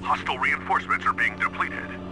Hostile reinforcements are being depleted.